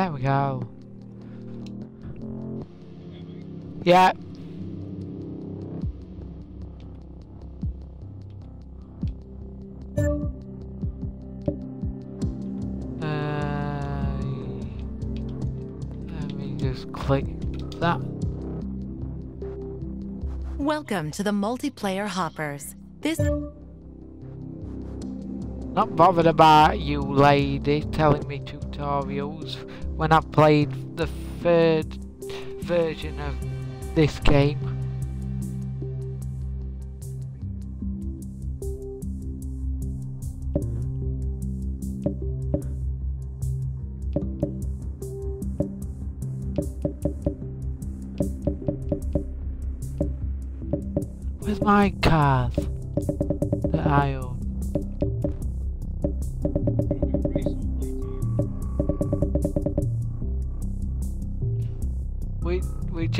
There we go. Yeah. Uh, let me just click that. Welcome to the multiplayer hoppers. This Not bothered about you lady telling me tutorials when I've played the third version of this game. Where's my cars that I own?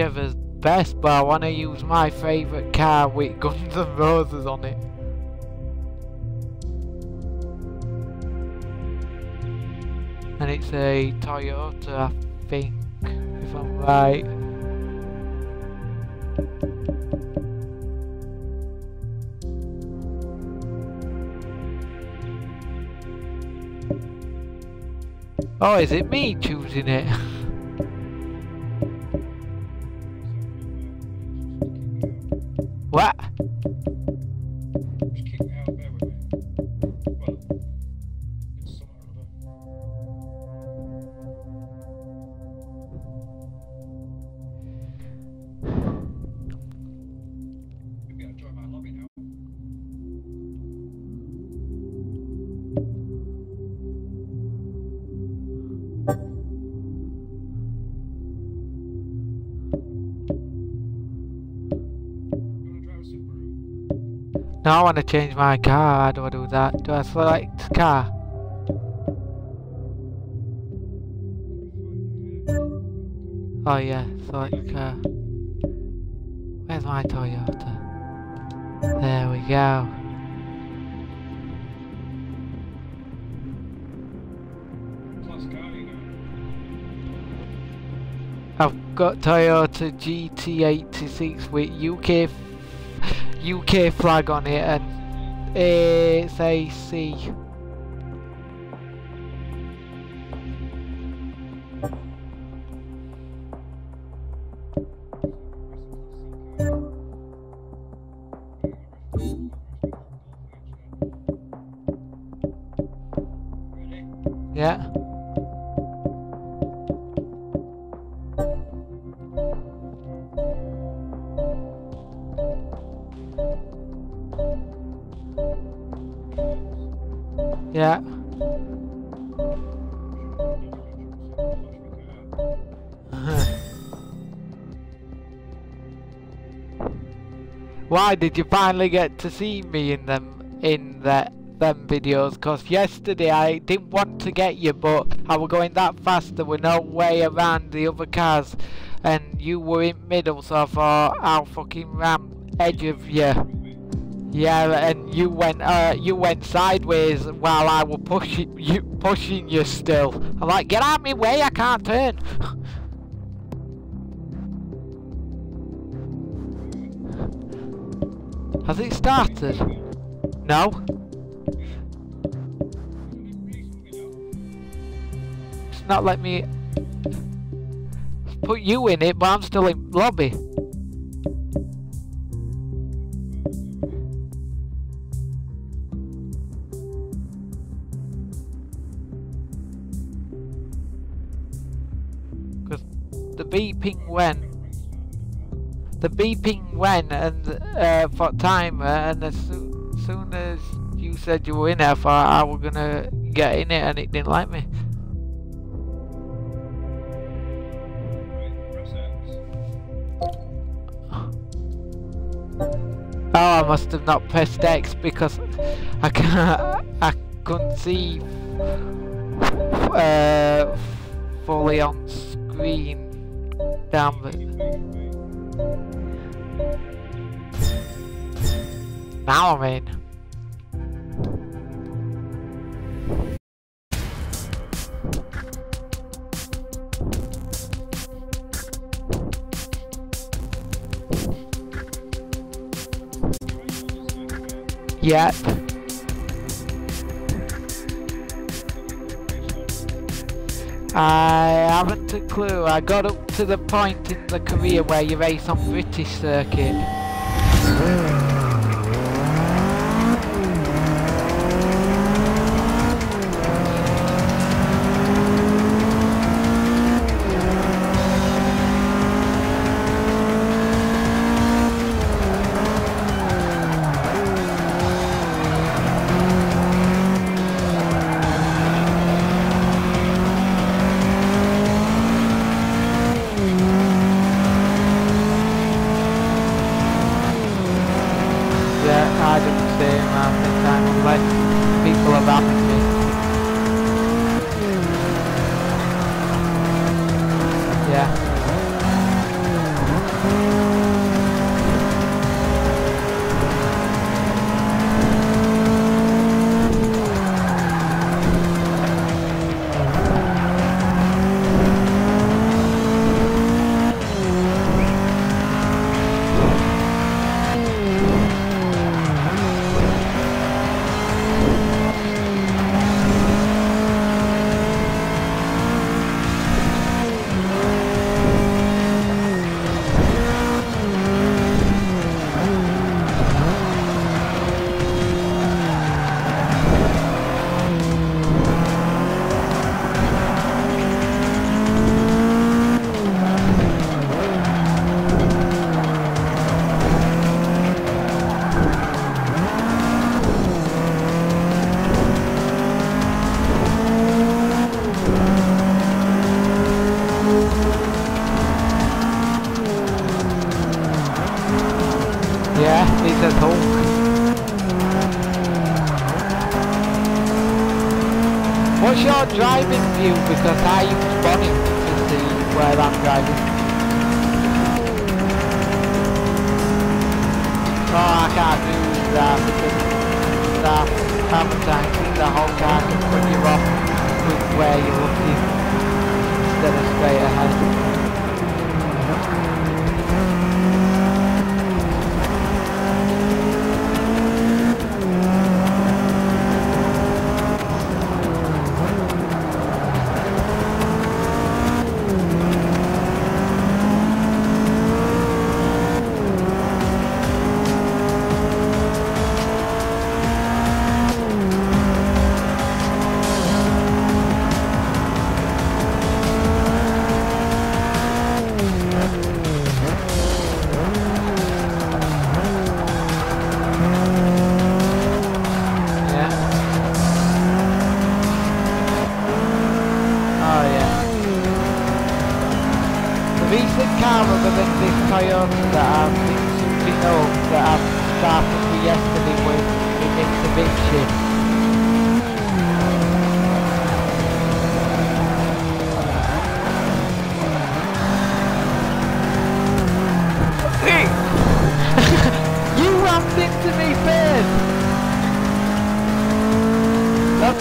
Whichever's best, but I want to use my favourite car with Guns N' Roses on it. And it's a Toyota, I think, if I'm right. Oh, is it me choosing it? Now I want to change my car. How do I do that? Do I select car? Oh yeah, select car. Where's my Toyota? There we go. I've got Toyota GT86 with UK UK flag on it and it's AC. Why did you finally get to see me in them in that them videos? Cause yesterday I didn't want to get you, but I was going that fast. There was no way around the other cars, and you were in middle, so I thought I'll fucking ram edge of you. Yeah, and you went uh you went sideways while I was pushing you pushing you still. I'm like, get out of my way, I can't turn. started? No. It's not let me put you in it, but I'm still in lobby. Because the beeping went. The beeping went and uh, for timer, and as soo- soon as you said you were in I thought I was gonna get in it, and it didn't like me. Oh, I must have not pressed X because I can't. I couldn't see uh, fully on screen down the. Now I'm in. Yep. I haven't a clue. I got up to the point in the career where you race on British circuit.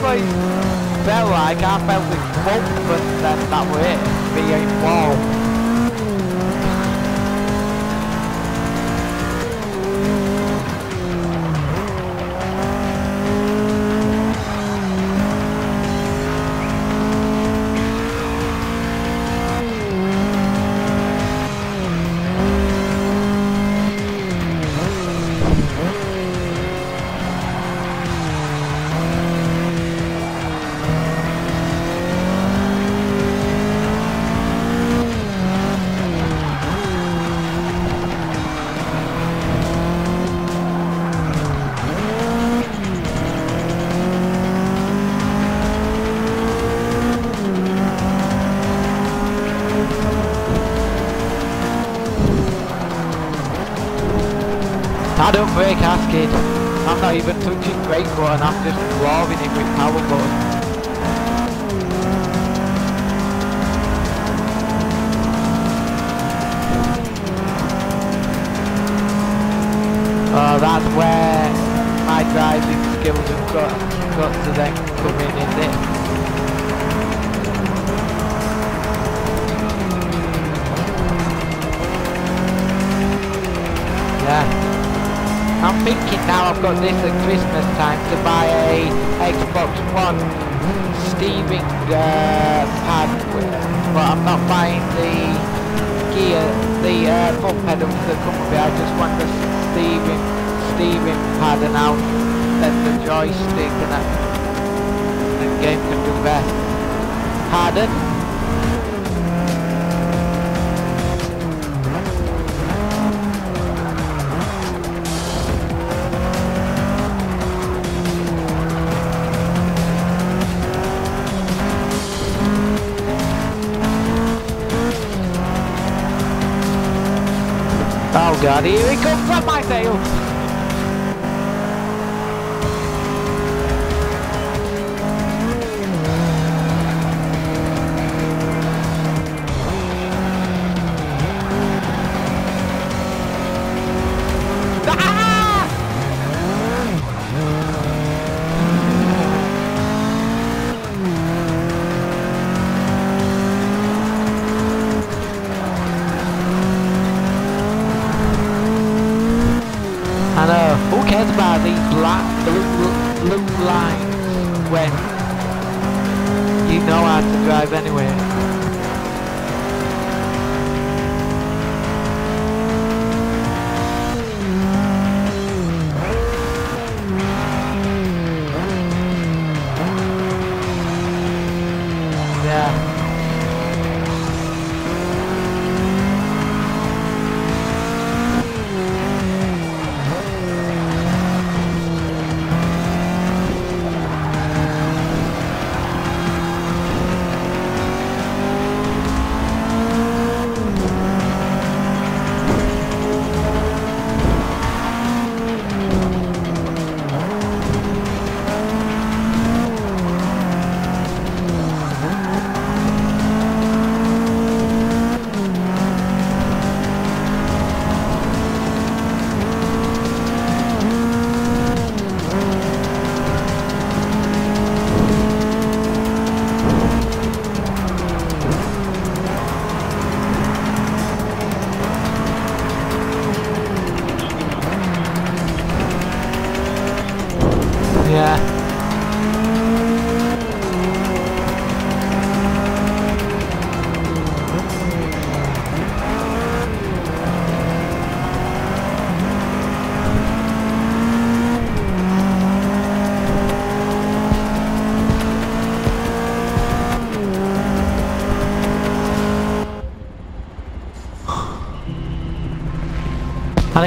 I felt like I felt the bump, but then that were it. Being.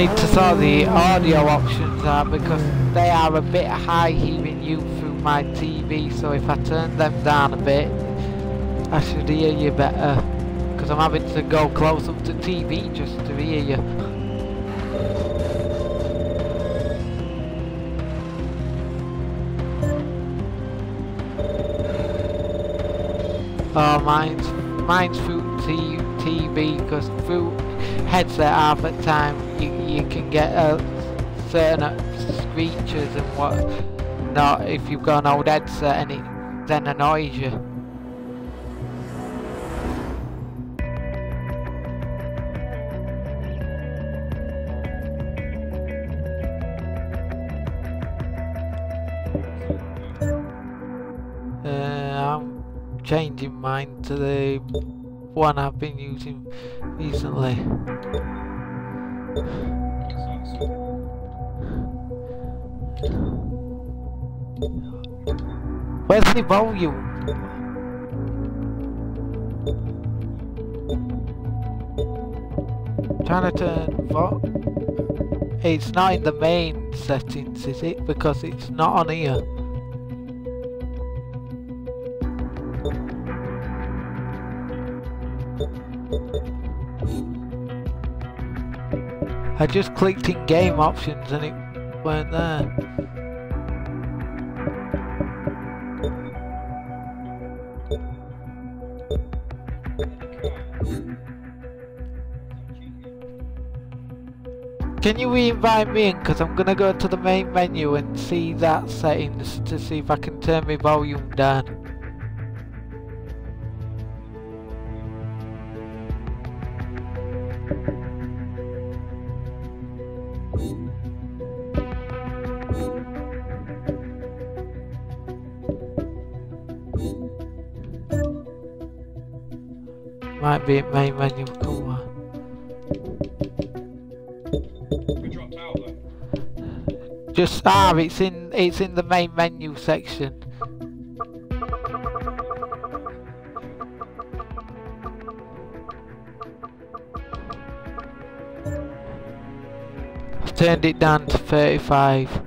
Need to sort the audio options out because they are a bit high hearing you through my TV so if I turn them down a bit I should hear you better because I'm having to go close up to TV just to hear you. Oh, mine's mine's through TV because through headset half the time you you can get uh, certain screeches and what not if you've got an old headset and it then annoys you. Uh, I'm changing mine to the one I've been using recently. Where's the volume? Trying to turn vo- It's not in the main settings, is it? Because it's not on here. I just clicked in game options and it weren't there. Can you re-invite me in? Because I'm going to go to the main menu and see that settings to see if I can turn my volume down. Be in main menu. Come on. We dropped out then. Just ah, it's in it's in the main menu section. I've turned it down to 35.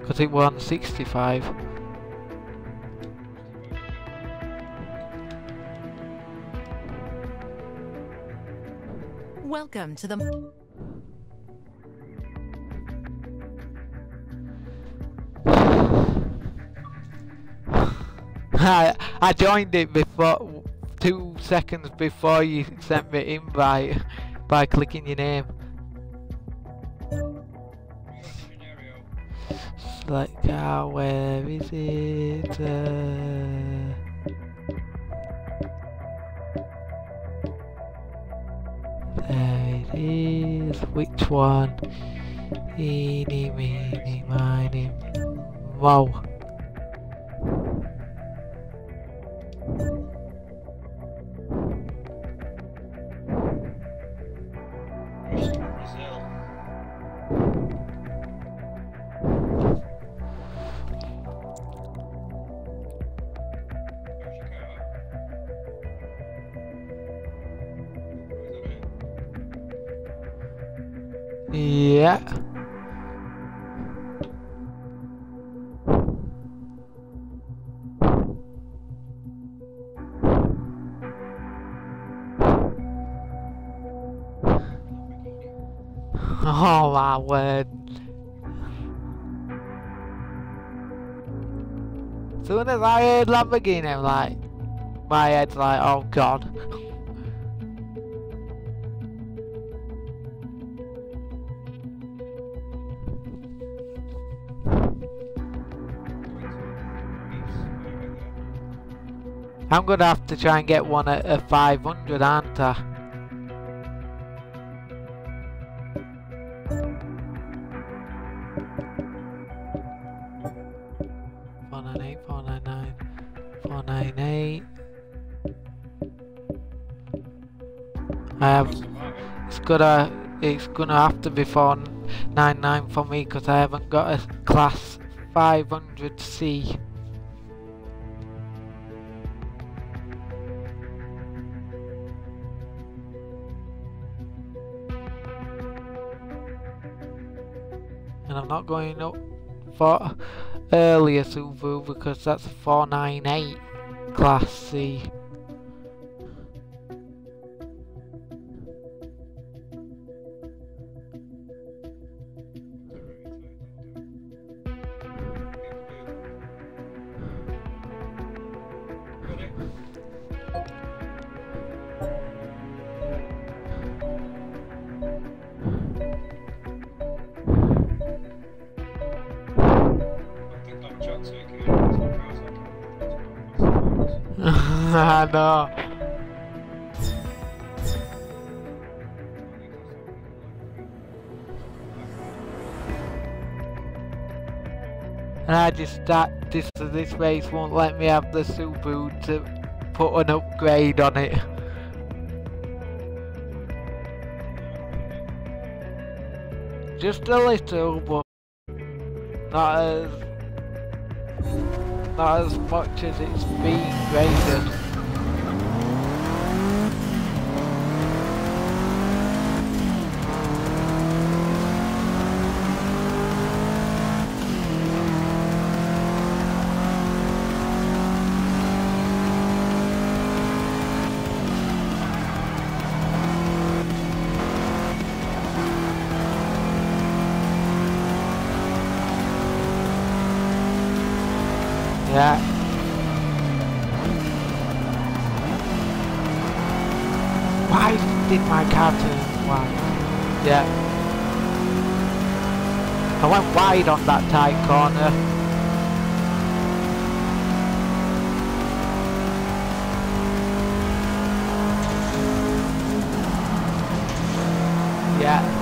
Because it was on 65. Welcome to the I, I joined it before, two seconds before you sent me invite by clicking your name. Select car, where is it? Uh, is. Which one? Eeny, meeny, miny, mo. Lamborghini, I'm like, my head's like, oh god. I'm gonna have to try and get one at a 500, aren't I? Four nine eight, four nine nine, four nine eight. I have. It's gonna. It's gonna have to be four nine nine for me because I haven't got a class 500C. and I'm not going up for earlier Subaru because that's a 498 Class C. Just that this this race won't let me have the Subaru to put an upgrade on it. Just a little, but not as not as much as it's being graded. Corner. Yeah.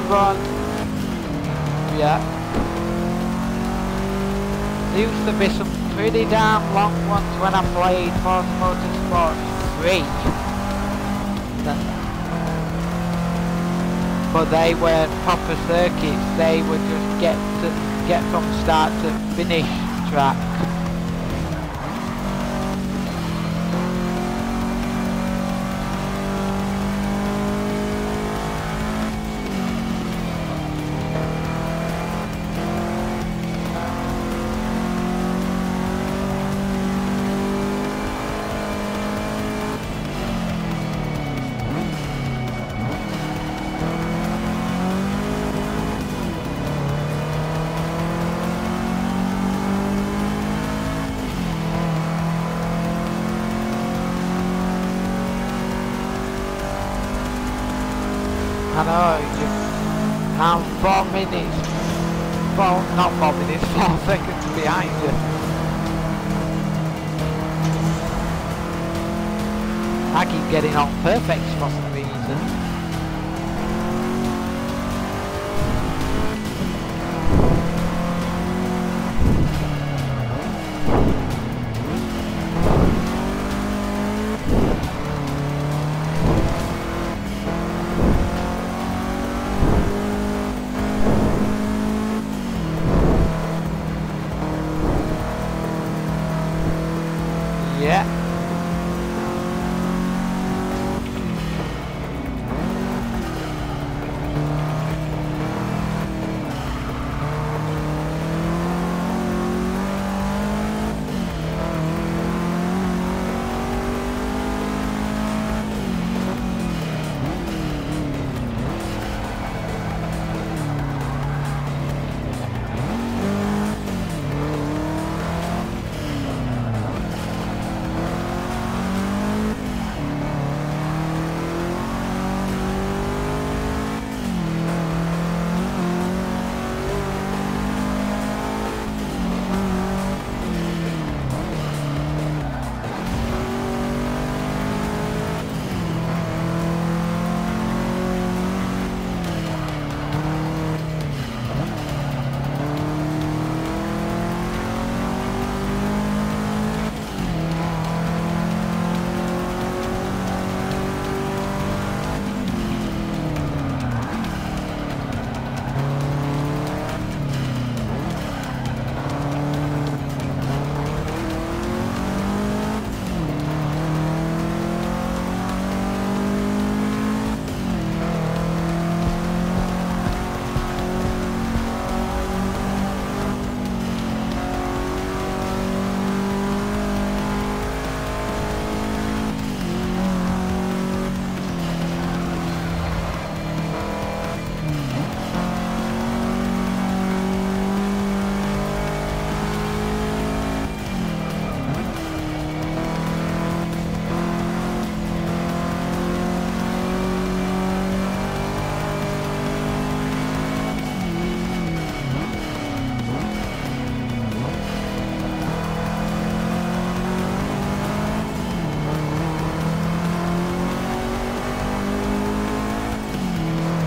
Remember. Yeah. There used to be some pretty damn long ones when I played Forza Motorsport 3. But they weren't proper circuits, they were just get to get from start to finish track. Perfect for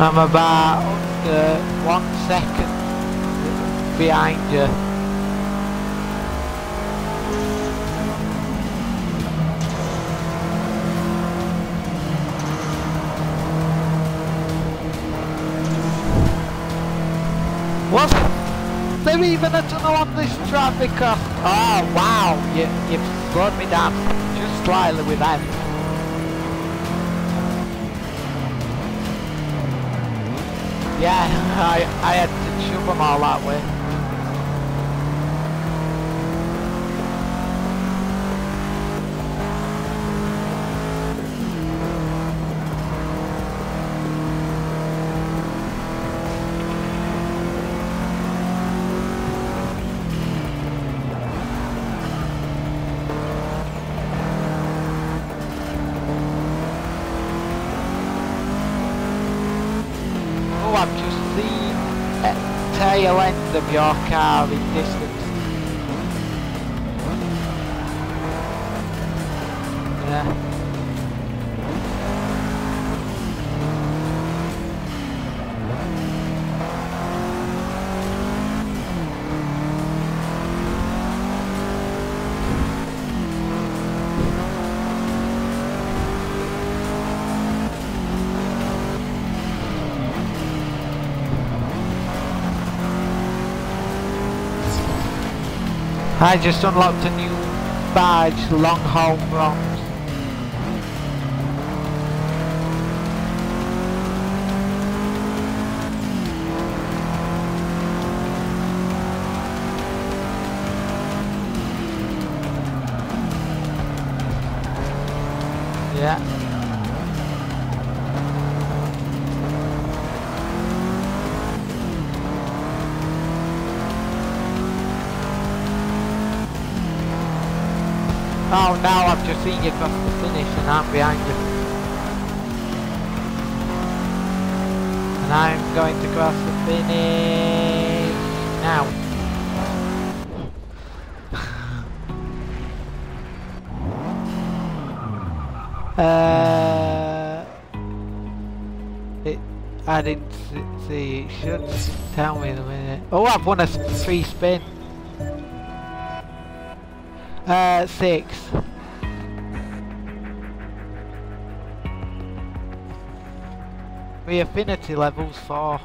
I'm about uh, one second behind you. Was there even a tunnel on this traffic oh wow, you you've slowed me down just slightly with that. Yeah, I, I had to shove them all that way. Oh, I've just seen a tail end of your car in distance. Yeah. I just unlocked a new badge, long haul bronze. You across the finish and I'm behind you. And I'm going to cross the finish now. uh, it, I didn't see, it should tell me in a minute. Oh, I've won a free spin. Uh, six. The affinity level's four.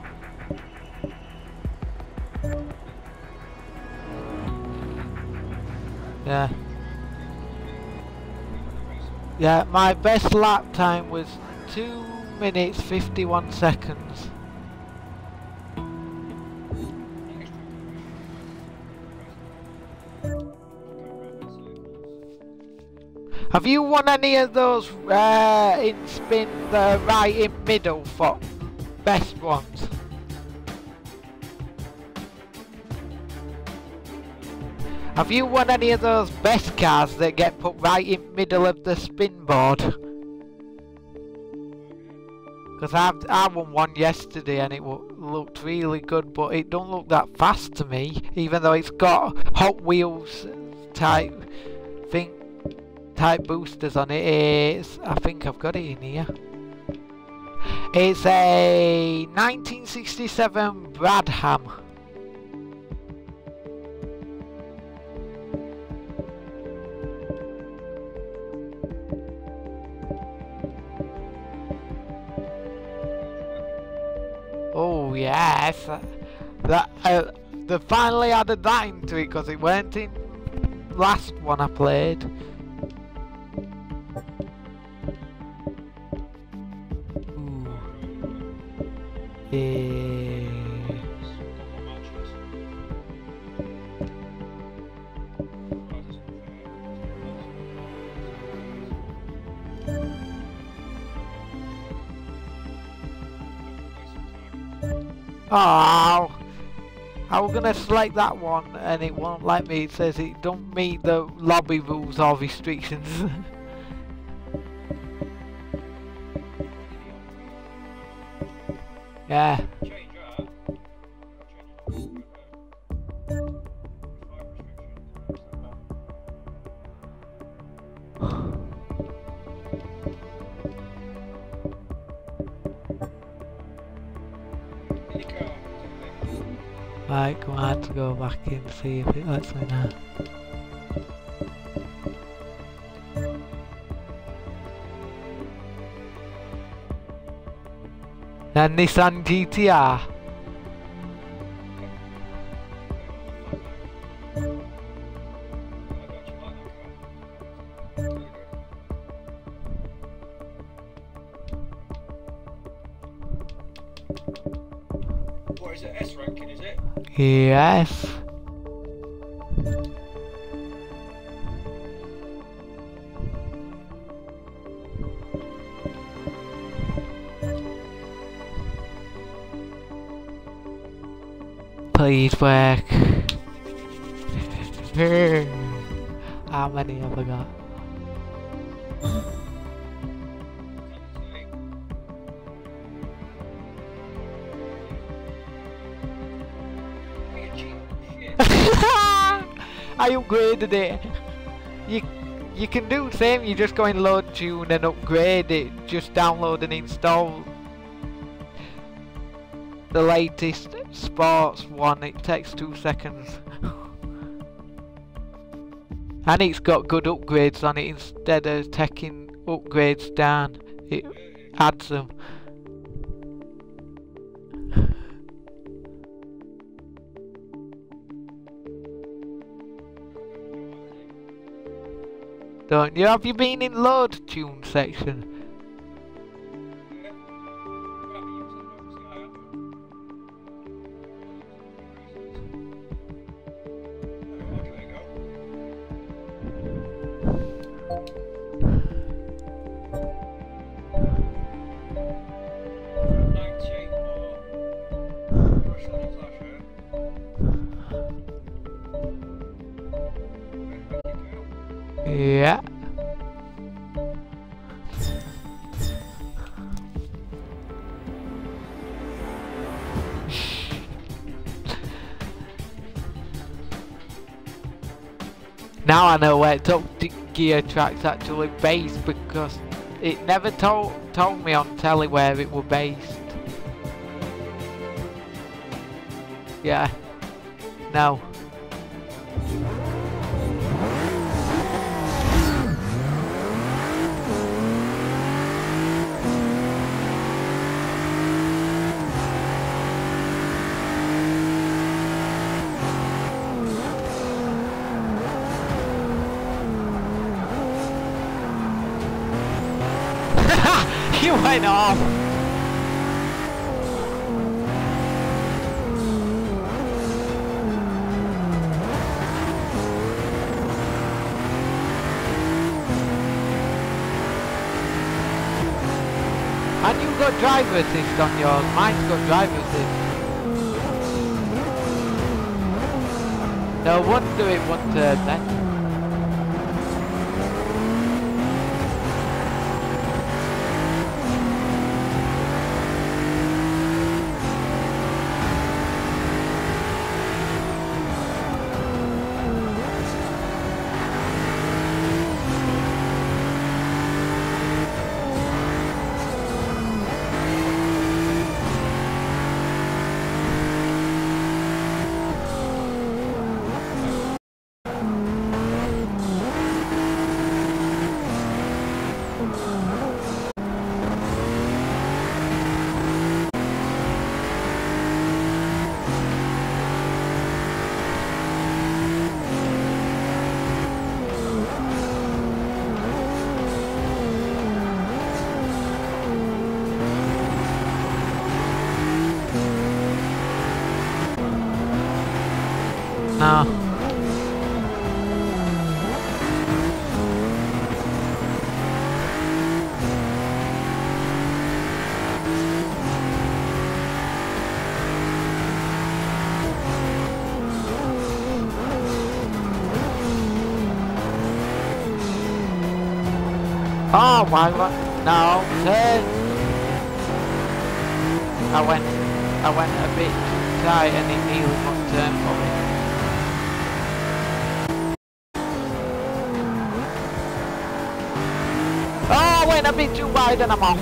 Yeah. Yeah, my best lap time was 2 minutes 51 seconds. Have you won any of those uh, in spin the right in middle for best ones? Have you won any of those best cars that get put right in middle of the spin board? Because I I won one yesterday and it looked really good, but it don't look that fast to me, even though it's got Hot Wheels type thing type boosters on it. It's, I think I've got it in here. It's a 1967 Brabham. Oh yes, that uh, they finally added that into it because it weren't in last one I played. Eh, Oh, I was gonna select that one and it won't let me. It says it don't meet the lobby rules or restrictions. yeah. Right, on, to go back in and see if it lets me now. A Nissan GTR. What is it? S ranking, is it? Yes. Please work. How many have I got? I upgraded it. You you can do the same, you just go in load tune and upgrade it. Just download and install the latest sports one. It takes two seconds. and it's got good upgrades on it instead of taking upgrades down. It adds them. Don't you? Have you been in load tune section? I know where Top Gear Track's actually based because it never told told me on telly where it were based. Yeah. No. Went off. And you've got driver assist on yours. Mine's got driver assist. No wonder it won't turn then. No. God. No, turn. I went I went a bit tight and it nearly got turned for me. Oh, I went a bit too wide and I'm off.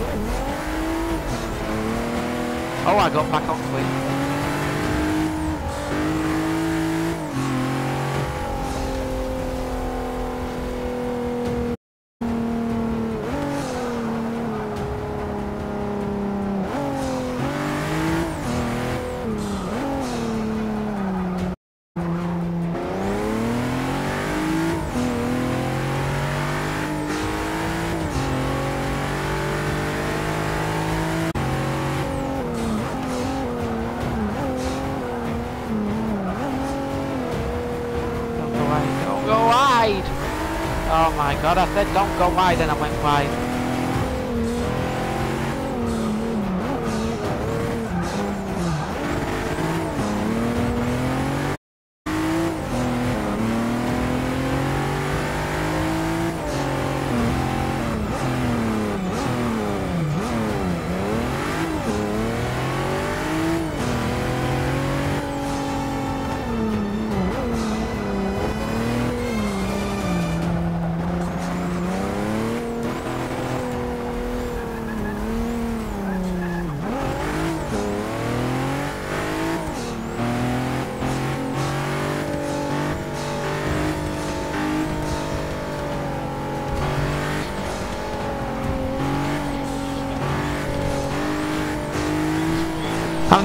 Oh, I got back on quick. Don't go wide. Don't go wide. Oh my god, I said don't go wide and I went wide.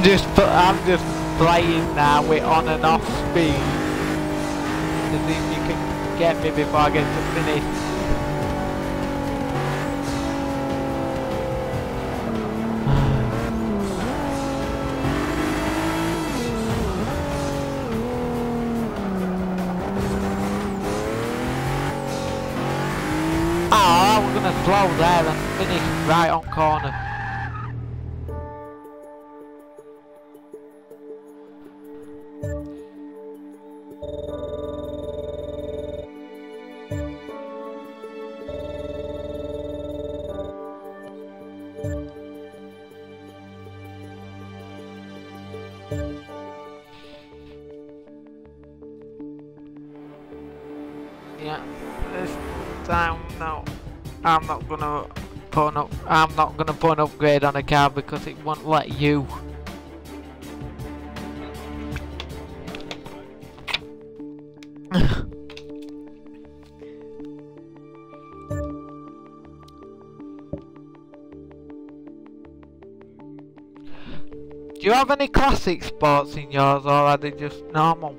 I'm just I'm just playing now with on and off speed to see if you can get me before I get to finish. Oh, I was gonna slow there and finish right on corner. Yeah, this time no, I'm not gonna put an up. I'm not gonna put an upgrade on a car because it won't let you. Do you have any classic sports in yours or are they just normal?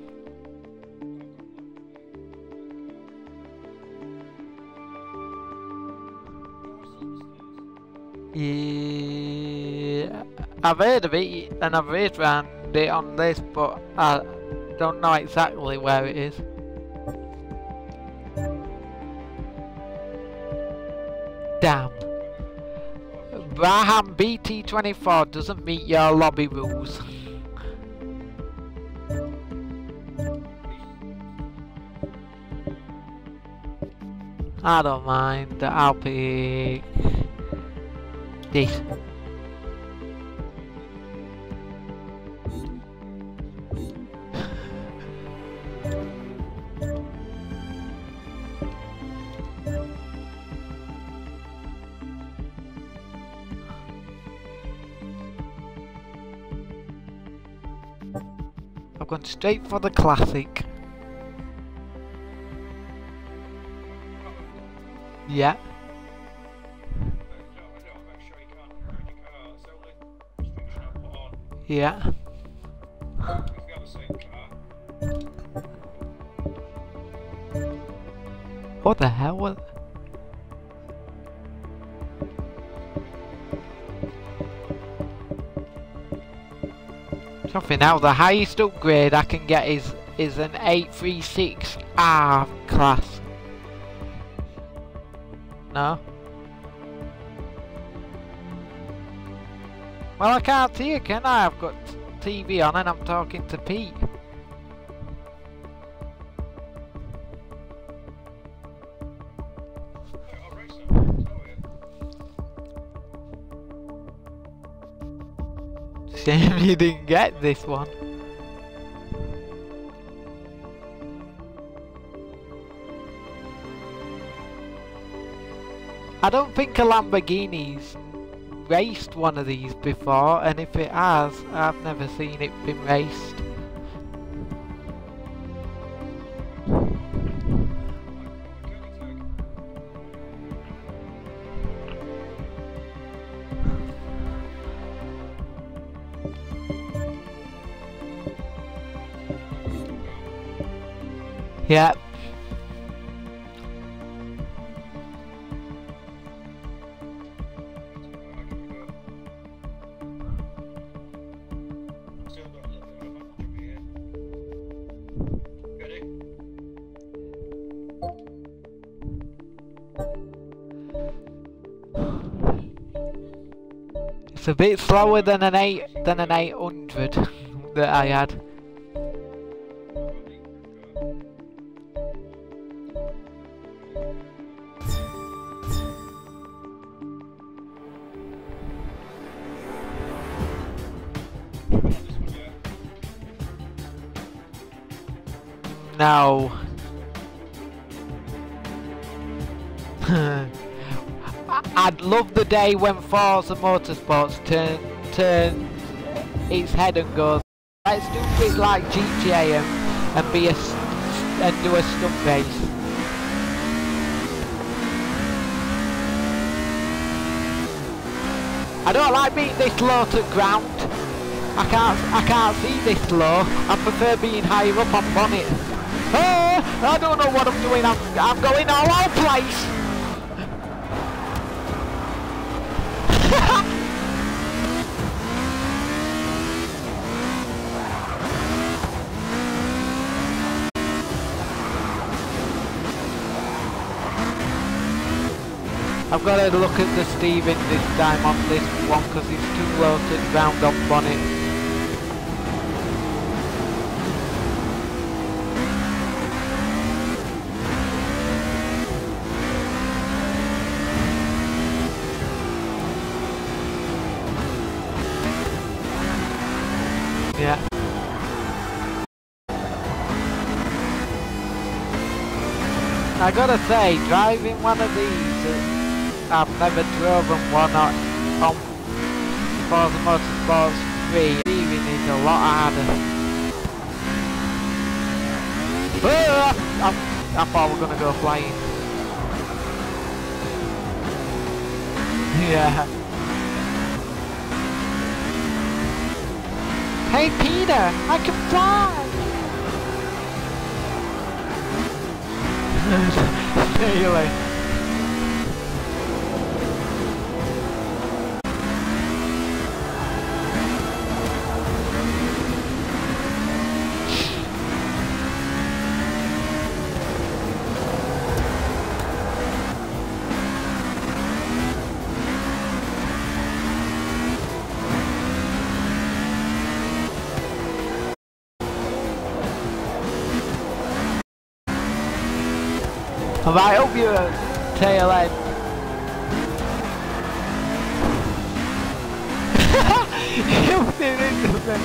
I've heard of it and I've read around it on this, but I don't know exactly where it is. Damn. Brabham BT24 doesn't meet your lobby rules. I don't mind, I'll pick this. Straight for the classic. Yeah. Yeah. What the hell Something now, the highest upgrade I can get is is an 836R ah, class. No? Well, I can't it, can I? I've got TV on and I'm talking to Pete. Shame you didn't get this one. I don't think a Lamborghini's raced one of these before, and if it has, I've never seen it been raced. It's a bit slower than an eight than an eight hundred that I had. Day when Forza Motorsports turn turns its head and goes, let's do it like GTA and, and be a and do a stunt race. I don't like being this low to ground. I can't I can't see this low. I prefer being higher up on bonnet. Oh, I don't know what I'm doing. I'm I'm going all over the place. I've got to look at the Steven this time on this one because it's too low to round up on it. I gotta say, driving one of these, I've never driven one on, on Forza Motorsports 3, steering is a lot harder. Ah, I, I thought we were gonna go flying. yeah. Hey Peter, I can fly! Later. I hope you tail end. you did it to me.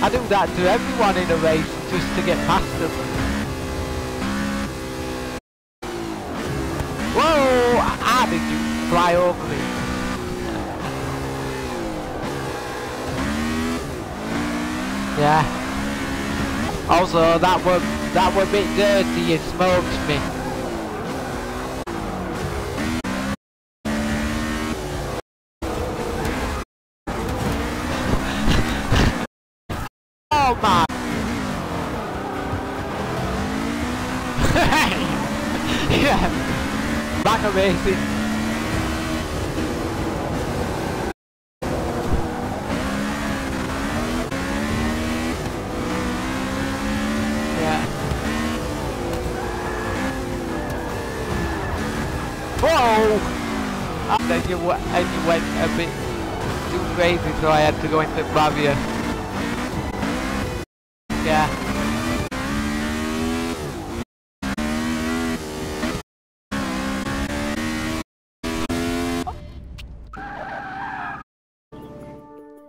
I do that to everyone in a race just to get past them. Whoa! How did you fly over me? Yeah. Also, that were that were a bit dirty. It smoked me. oh my! yeah. Back amazing. So I had to go into Bravia. Yeah.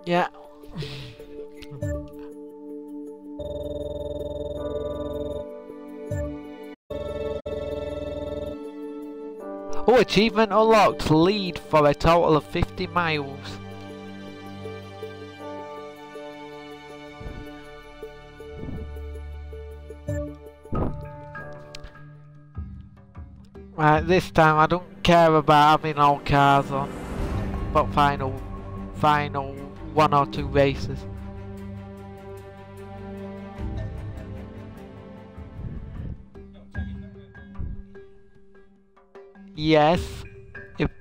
Yeah. Oh, achievement unlocked. Lead for a total of 50 miles. Right, this time I don't care about having all cars on, but final, final one or two races. Yes. If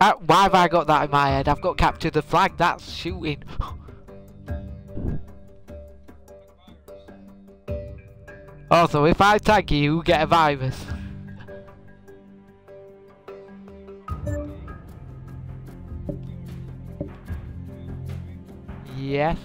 uh, why have I got that in my head? I've got capture the flag. That's shooting. also, if I tag you, you get a virus. Yes.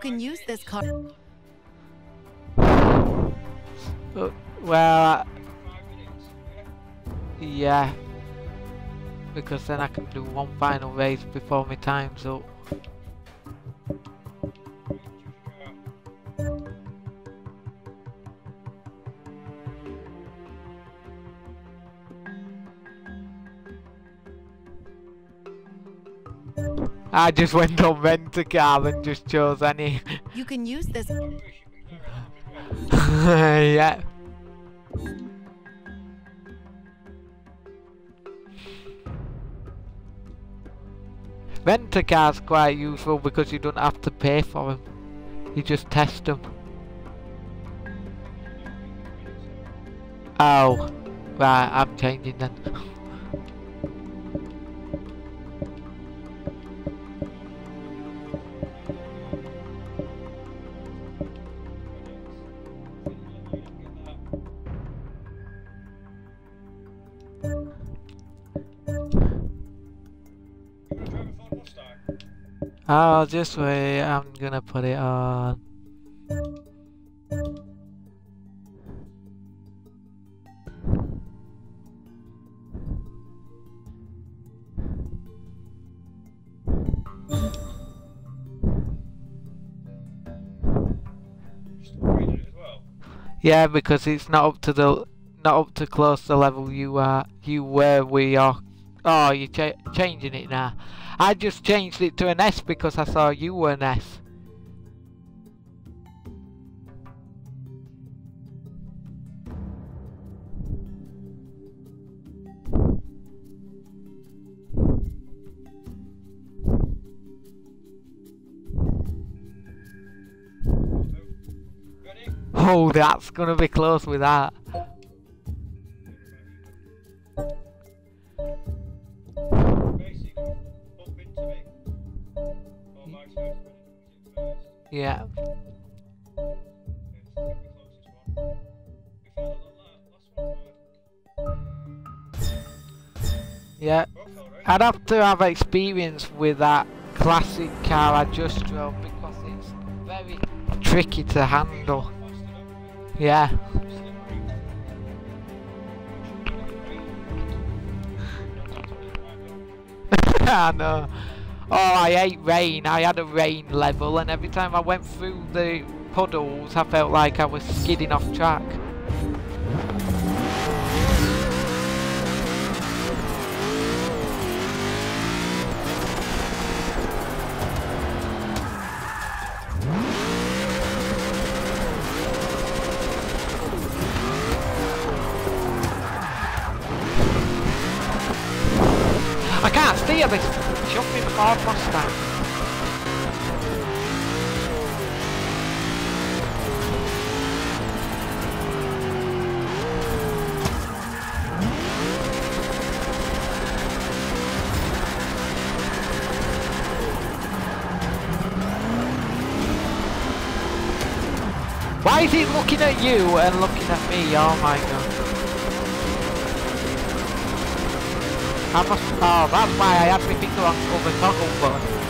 Can use this car. Uh, well, yeah. Because then I can do one final race before my time's up. I just went on Rent-A-Car and just chose any. You can use this. yeah. Rent-A-Car's quite useful because you don't have to pay for them. You just test them. Oh, right, I'm changing then. Oh, just wait, I'm gonna put it on. Yeah, because it's not up to the not up to close the level you are you were we are. Oh, you're cha changing it now. I just changed it to an S because I saw you were an S. Oh, that's gonna be close with that. Yeah. Yeah. I'd have to have experience with that classic car I just drove because it's very tricky to handle. Yeah. I know. Oh, I hate rain. I had a rain level and every time I went through the puddles, I felt like I was skidding off track. You and looking at me? Oh my god. I must, oh, that's why I had my finger on, the toggle button.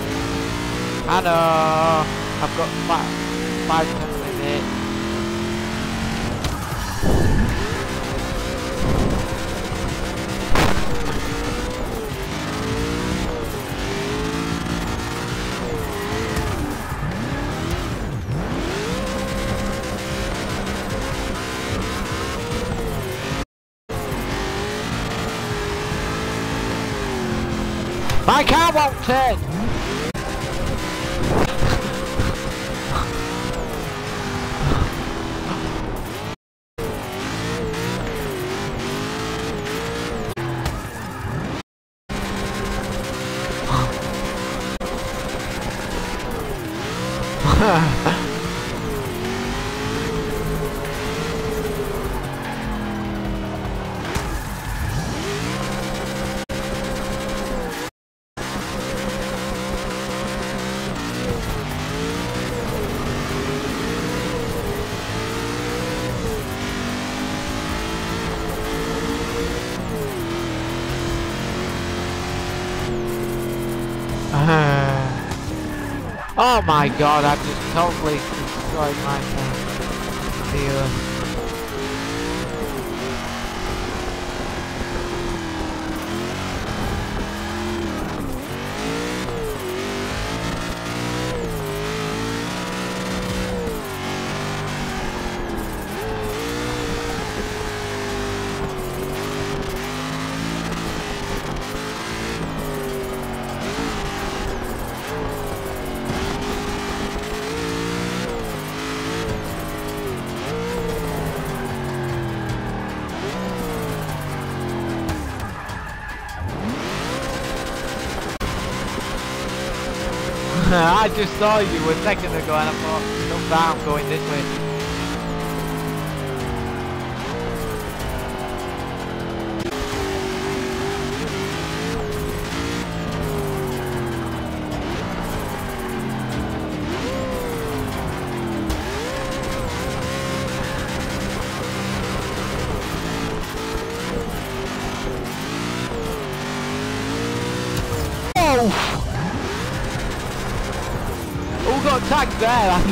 I know, uh, I've got five, five minutes. Car oh my god, I've just totally destroyed my. Dealer. I just saw you a second ago and I thought, no, that going this way. Got tagged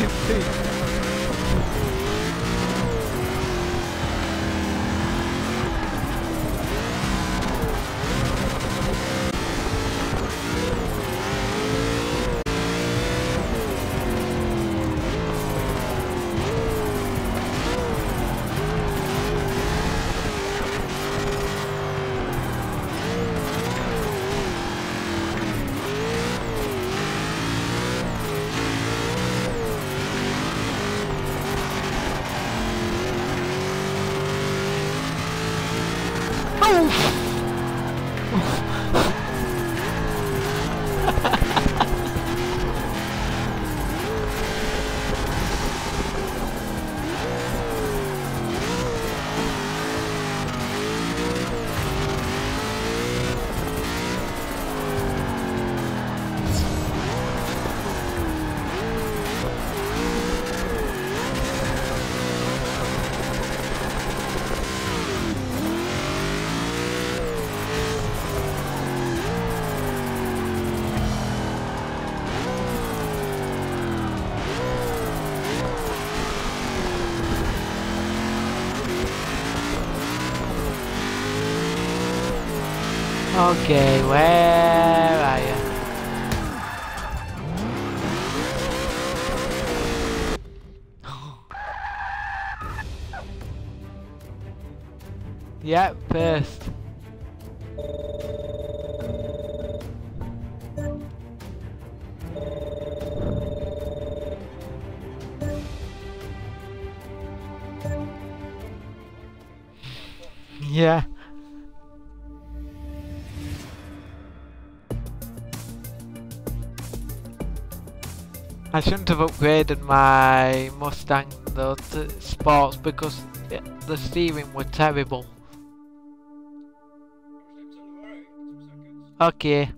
Okay, shouldn't have upgraded my Mustang to sports because the steering were terrible. Okay.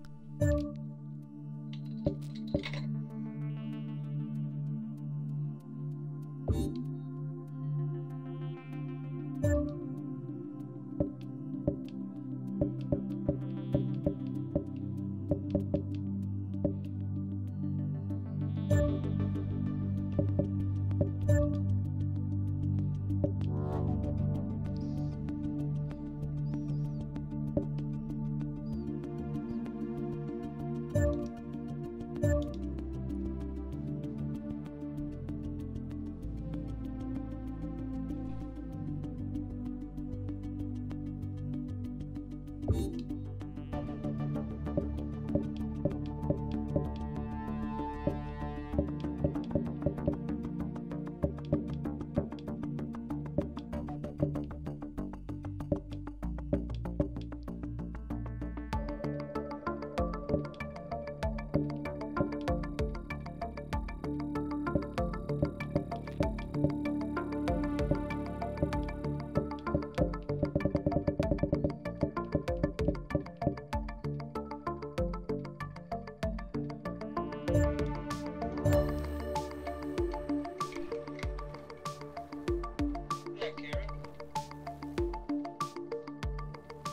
Yeah,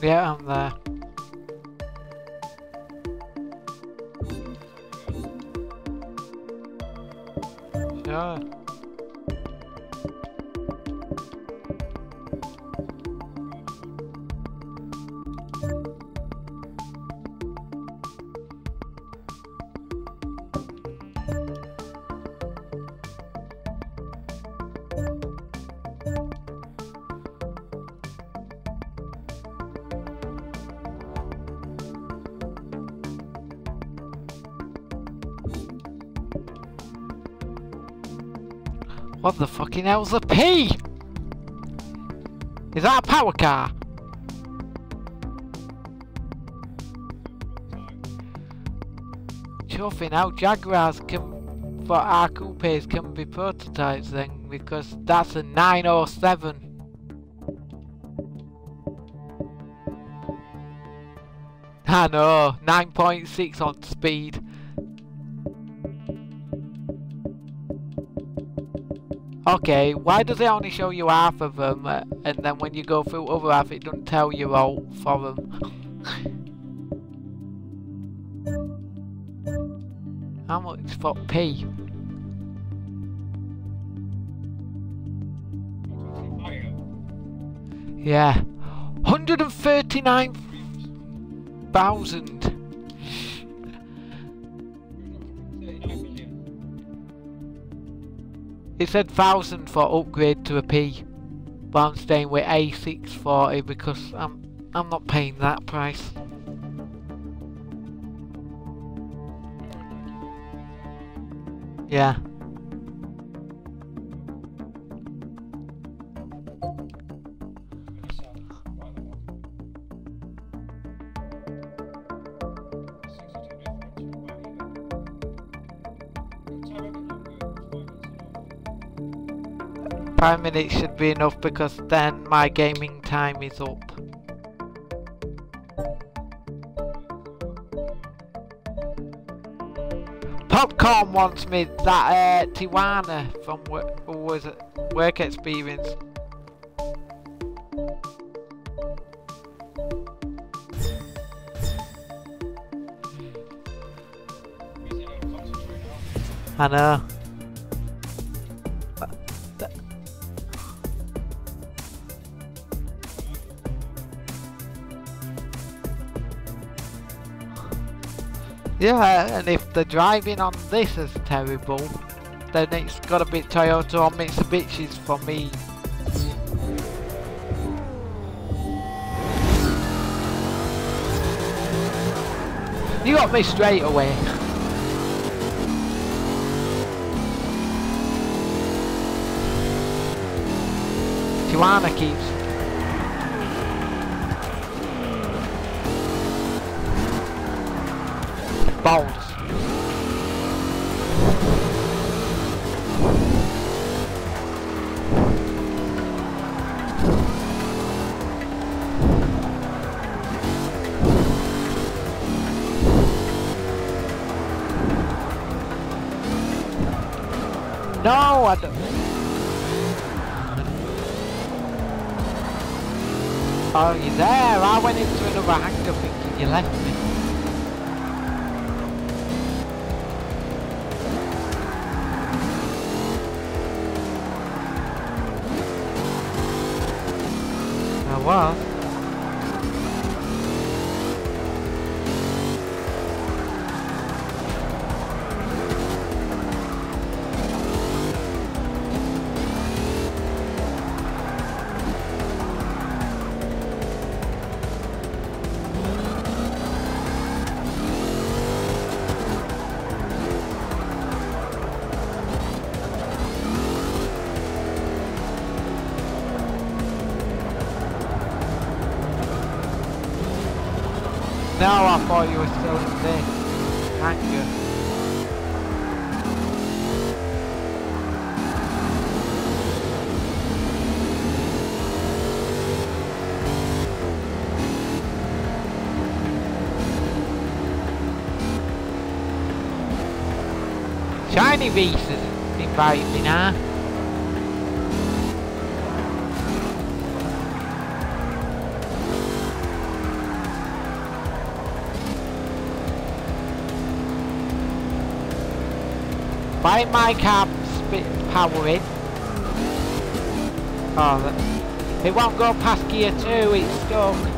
Yeah, I'm there. What the fucking hell's a P? Is that a power car? chuffing how Jaguars can, for our coupes can be prototypes then, because that's a 907. I know, 9.6 on speed. Okay, why does it only show you half of them, uh, and then when you go through other half it doesn't tell you all for them? How much for P? Yeah. 139,000. It said 1000 for upgrade to a P. But I'm staying with A640 because I'm I'm not paying that price. Yeah. Five minutes should be enough because then my gaming time is up. Popcorn wants me that uh, Tijuana from work, was work experience. I know. Yeah, and if the driving on this is terrible, then it's gotta be Toyota or Mitsubishi's for me. You got me straight away. Tijuana keeps balls. No, I don't. Oh, you there? I went into another hangar thinking you left me. I Why my car spit power in? Oh, it won't go past gear 2, it's stuck.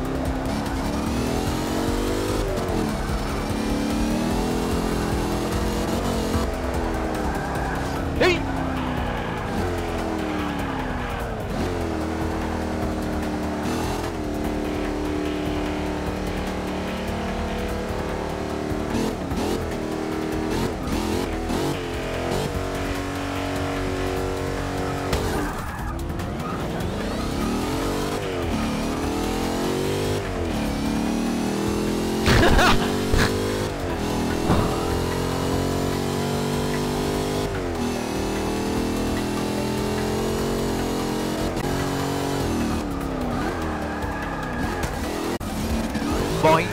Boy.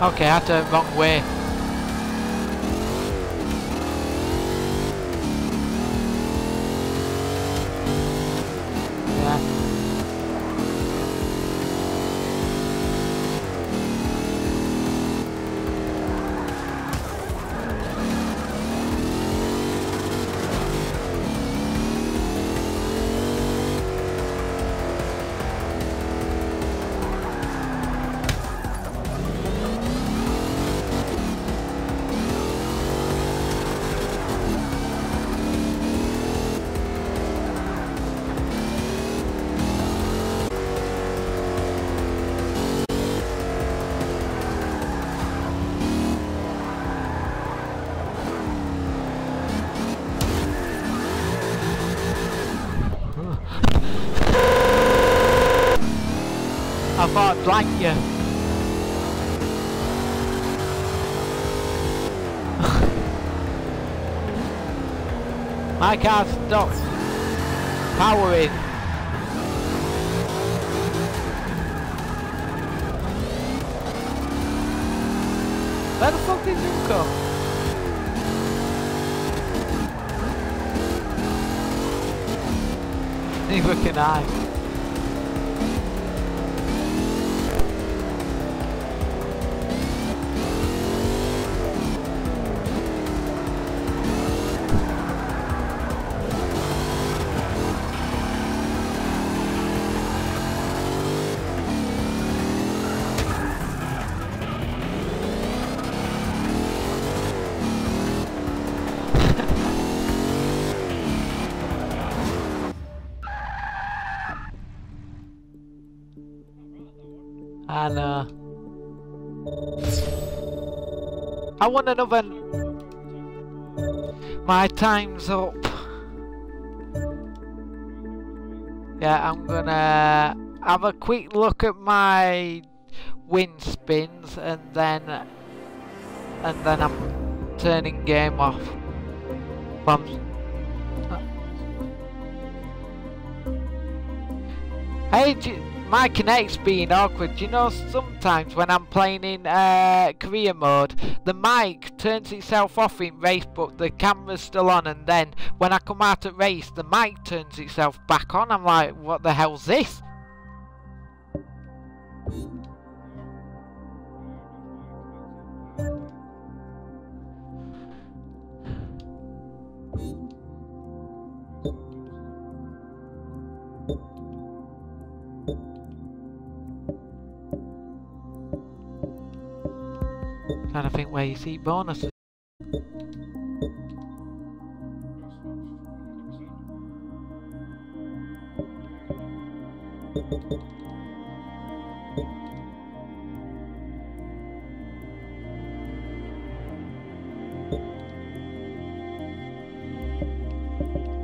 Okay, I turned wrong way. Car stopped powering. I want another My time's up. Yeah, I'm gonna have a quick look at my wind spins and then and then I'm turning game off. I'm, Hey, my Kinect's being awkward. You know sometimes when I'm playing in uh, career mode, the mic turns itself off in race, but the camera's still on, and then when I come out at race, the mic turns itself back on. I'm like, what the hell's this? Trying where you see bonuses.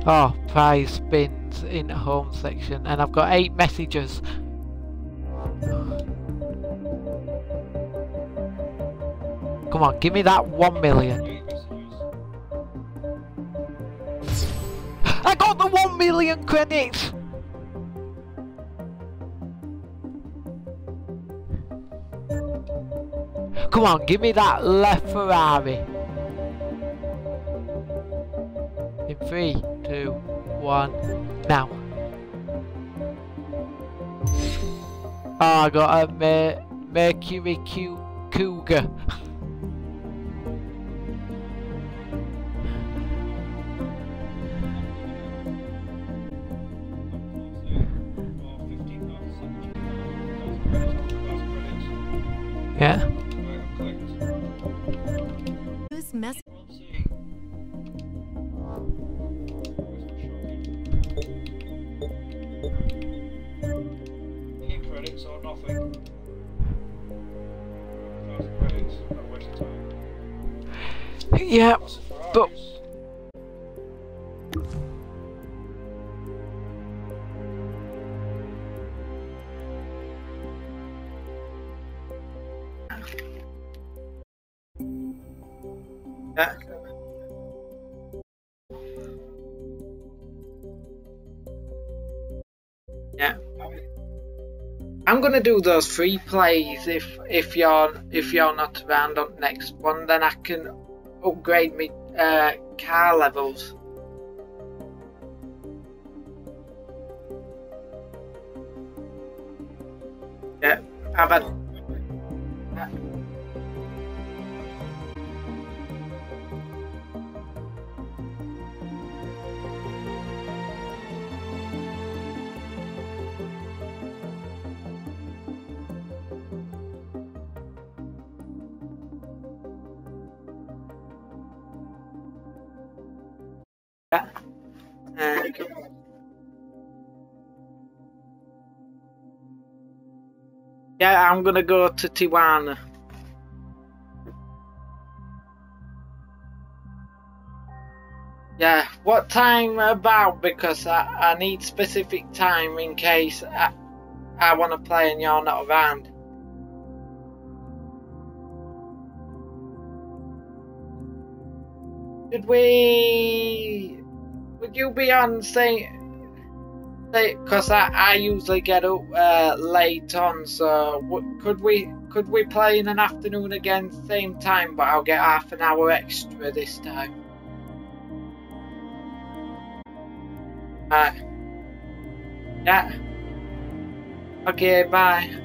Oh, prize spins in home section, and I've got eight messages. Come on, give me that one million. I got the one million credits! Come on, give me that left Ferrari. In three, two, one, now. Oh, I got a Mer Mercury Cougar. Any credits or nothing? Thousand credits, not waste of time. Yeah, but I'm gonna do those free plays if if you're if you're not around on next one, then I can upgrade me uh, car levels. Yeah, I've had. I'm gonna go to Tijuana. Yeah, what time about? Because I, I need specific time in case I, I want to play and you're not around. Should we? Would you be on Because I, I usually get up uh, late on, so w- could we could we play in an afternoon again, same time, but I'll get half an hour extra this time. Right. Yeah. Okay, bye.